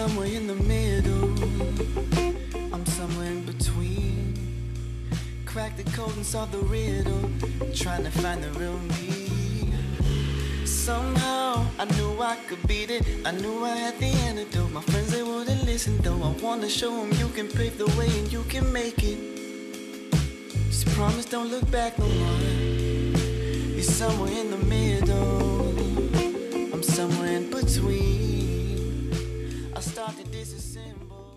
somewhere in the middle. crack the code and solve the riddle. Trying to find the real me. Somehow I knew I could beat it. I knew I had the antidote. My friends they wouldn't listen though. I wanna show them you can pave the way and you can make it. Just promise don't look back no more. You're somewhere in the middle. I'm somewhere in between. I start to disassemble.